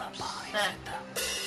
Bye.